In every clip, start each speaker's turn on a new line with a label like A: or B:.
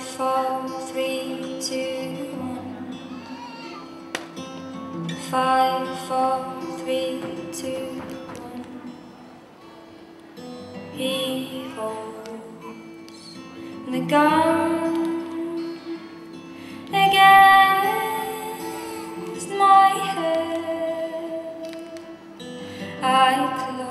A: four, three, two, one. Five, four, three, two, one. He holds the gun against my head. I close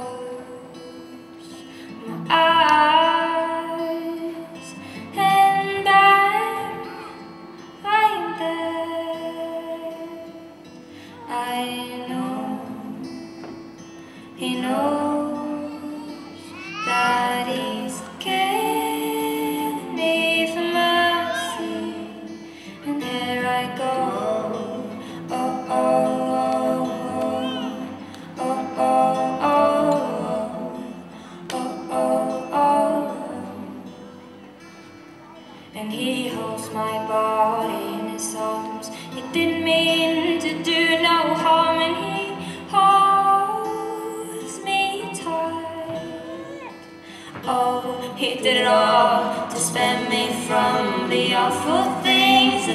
A: I go. Oh oh oh oh oh oh oh oh oh. And he holds my body in his arms. He didn't mean to do no harm, and he holds. Oh, he did it all to spare me from the awful things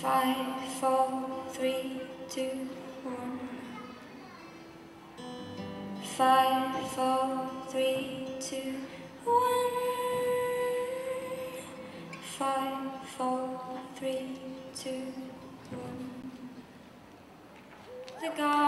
A: Five, four, three, two, one. Five, four, three, two, one. Five, four, three, two, one. The gone.